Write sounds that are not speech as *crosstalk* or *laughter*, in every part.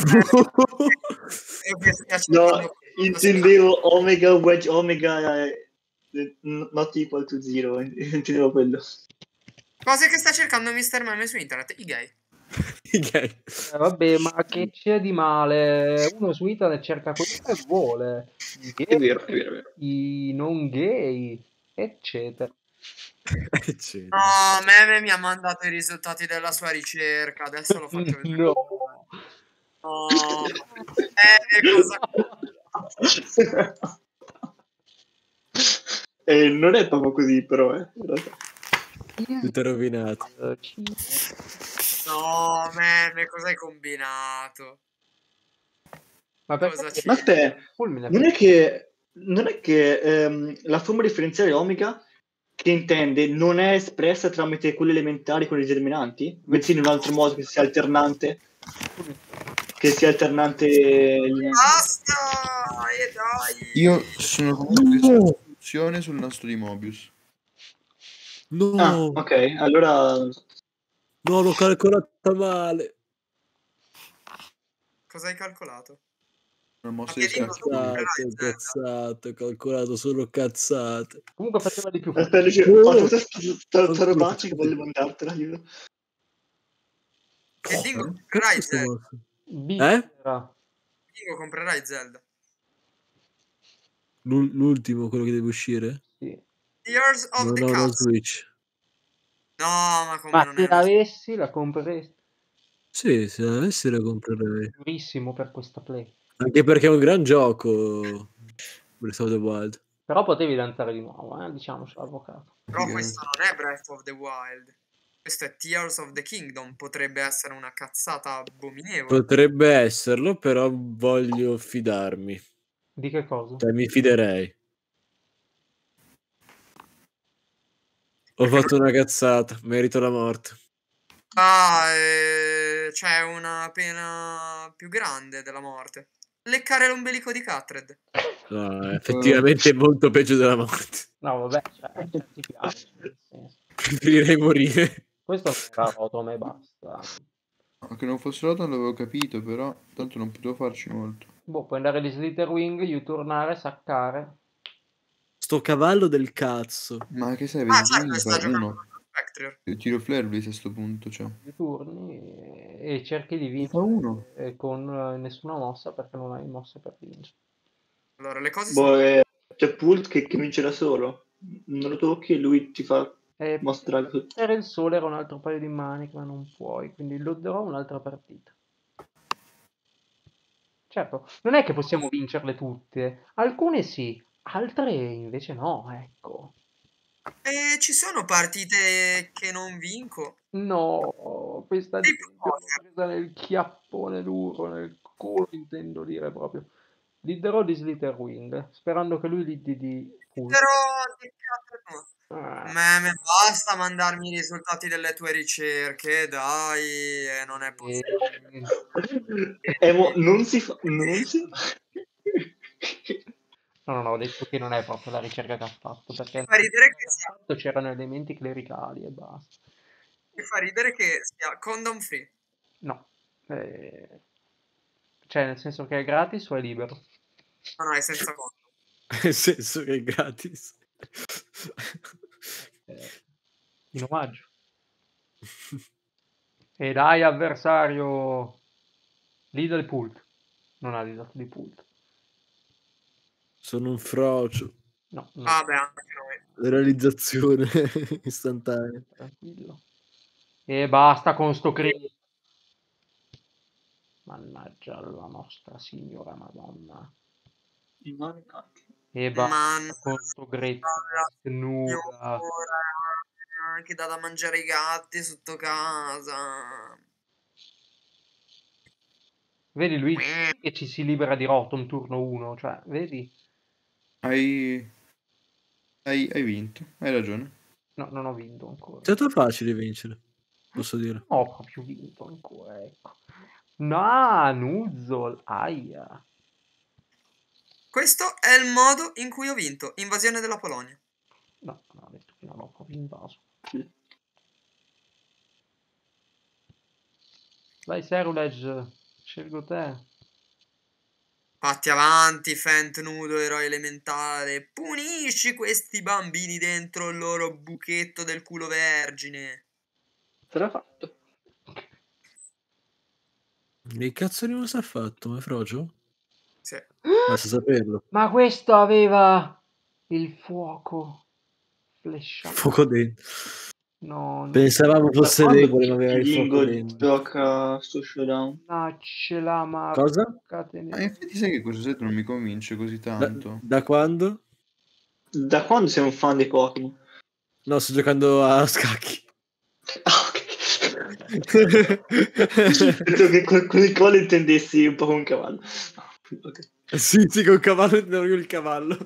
*laughs* No, intendevo Omega Wedge Omega eh, not equal to zero. Intendevo quello. Cose che sta cercando Mr. Meme su internet, i gay. Gay. Eh, vabbè, ma che c'è di male? Uno su internet cerca quello che vuole. I È gay, vero, è vero, è vero. i non gay, eccetera. Eccetera. No, Meme mi ha mandato i risultati della sua ricerca, adesso lo faccio *laughs* vedere. No. No. Meme, cosa... *laughs* Eh, non è proprio così, però, eh. in realtà. Tutto rovinato. Eh, No, Meme, cosa hai combinato? Ma Cosa perché c'è? Ma aspetta, fulmine? non è che, non è che ehm, la forma differenziale omega che intende non è espressa tramite quelle elementari con le determinanti, bensì in un altro modo che sia alternante, che sia alternante Basta! E dai! Io sono comunque in soluzione sul nastro di Mobius. No, Ah, ok, allora no, l'ho calcolata male. Cosa hai calcolato? Una mossa di che dico. Cazzate, cazzate, ho calcolato solo cazzate. Comunque faceva di più. aspetta, dice, Oh. sta robaccia che voglio mandartela io. E Dingo Cazzo mosso. Bitera. Dingo comprerai Zelda. L'ul- L'ultimo, quello che deve uscire? Sì. Years of Non the Cats. Switch. No, ma come Ma non se l'avessi la compreresti. Sì, se l'avessi la comprerei. Durissimo per questa play. Anche perché è un gran gioco. Breath of the Wild. Però potevi lanciare di nuovo, eh? diciamoci l'avvocato. Però questo non è Breath of the Wild. Questo è Tears of the Kingdom. Potrebbe essere una cazzata abominevole. Potrebbe esserlo, però voglio fidarmi. Di che cosa? Cioè, mi fiderei. Ho fatto una cazzata, merito la morte. Ah, eh, c'è una pena più grande della morte. Leccare l'ombelico di Catred. No, effettivamente è molto peggio della morte. No, vabbè, cioè, ti piace. Preferirei morire. Questo era rotome e basta. No, che non fosse rotto non l'avevo capito, però tanto non potevo farci molto. Boh, puoi andare di Slitherwing, U-turnare, saccare. Sto cavallo del cazzo. Ma che Ah, sta fare giocando uno. Io tiro Blitz a sto punto, cioè. turni e, cerchi di vincere uno. eh, con eh, nessuna mossa perché non hai mosse per vincere. Allora, le cose sono... Boh, eh, c'è Pult che, che vince da solo. Non lo tocchi e lui ti fa E mostrare tutto. per il sole era un altro paio di maniche, ma non puoi, quindi loaderò un'altra partita. Certo, non è che possiamo vincerle tutte, alcune sì, altre invece no, ecco. E ci sono partite che non vinco. No, questa l'ho presa nel chiappone duro, nel culo intendo dire proprio. Leaderò di Slitherwing, sperando che lui liddi di Pulse. Però che cazzo no. Ah, Meme, basta mandarmi i risultati delle tue ricerche, dai, eh, non è possibile. *laughs* e- Emo, non si fa... Non si. *laughs* No, no, no, ho detto che non è proprio la ricerca che ha fatto, perché Fa ridere che sia- fatto c'erano elementi clericali e basta. Mi fa ridere che sia condom free. No, eh, cioè nel senso che è gratis o è libero? No, no, è senza condom. Nel senso che è gratis. In omaggio. E dai avversario, lì del pult. Non ha dato di pult. Sono un frocio. No, no, Vabbè, anche noi. Realizzazione *laughs* istantanea. tranquillo. E basta con sto cri. Mannaggia la nostra signora Madonna. E basta Man, con sto gretto nuda. Che dà da mangiare ai gatti sotto casa. Vedi lui che ci si libera di Rotom turno 1, cioè, vedi? Hai... hai... hai vinto, hai ragione. No, non ho vinto ancora. È stato facile vincere, posso dire. Non ho proprio vinto ancora, ecco. No, Nuzzol, aia. Questo è il modo in cui ho vinto. Invasione della Polonia. No, no, ho detto che non l'ho proprio invaso. Vai, Serulege, Scelgo te. Fatti avanti, Fent nudo, eroe elementare. Punisci questi bambini dentro il loro buchetto del culo vergine. Sarà fatto. Che cazzo di mossa ha fatto, Mefrocio? Sì. Basta saperlo. Ma questo aveva il fuoco flashato. Fuoco dentro. No, no. Pensavamo fosse Da debole, ma aveva il fuoco dentro. gioca sto showdown. No, ce l'ha ma Cosa? catene- Ma infatti sai che questo set non mi convince così Da, tanto. da quando? Da quando sei un fan dei Pokémon? No, sto giocando a scacchi. Ah, ok. Credo che con, con il quale intendessi un po' con un cavallo. Ah, ok. sì, sì, con cavallo intendevo io il cavallo.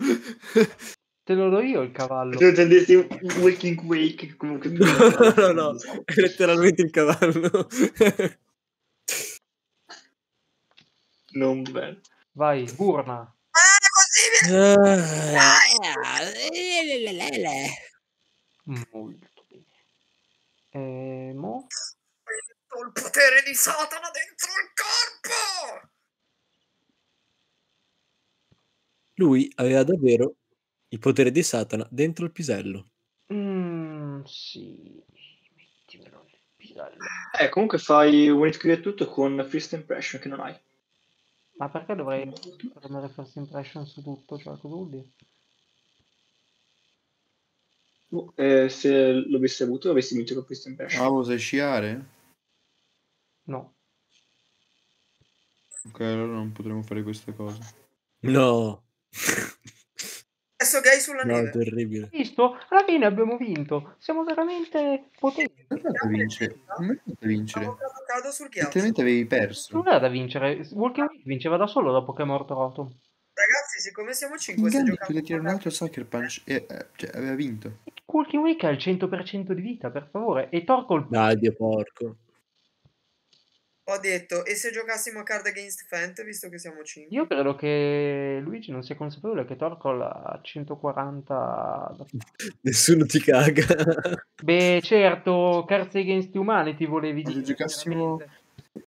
Te lo do io il cavallo. Credo intendessi waking wake. Comunque, *laughs* No, no, no, *laughs* è letteralmente il cavallo. *laughs* Non bene. Vai, burna. È possibile! Molto bene. E mo? Ho il potere di Satana dentro il corpo! Lui aveva davvero il potere di Satana dentro il pisello. Mm, sì. Mettimelo nel pisello. Eh, comunque fai un hit clear tutto con First Impression che non hai. Ma perché dovrei premere first impression su tutto? Cioè, cosa vuol dire? Oh, eh, se lo avessi avuto, avessi vinto con First Impression. Ah, lo sai sciare? No. Ok, allora non potremo fare questa cosa. No. *laughs* Adesso gay sulla No, neve. terribile. Visto? Alla fine abbiamo vinto. Siamo veramente potenti. Fatto a vincere? Come hai fatto a vincere? Sul ghiaccio. Letteralmente avevi perso. Non era da vincere. Walking Wake vinceva da solo dopo che è morto Rotom. Ragazzi, siccome siamo 5, se Inganni giochiamo per tirare un altro Sucker Punch e eh, cioè, aveva vinto. Walking Wake ha il 100% di vita, per favore. E Torkoal Dai, Dio porco. Ho detto, e se giocassimo a card against Fent, visto che siamo 5? Io credo che Luigi non sia consapevole che Torkoal ha 140. da- *laughs* Nessuno ti caga. Beh, certo, Cards Against Humanity volevi Ma se dire. giocassimo- veramente.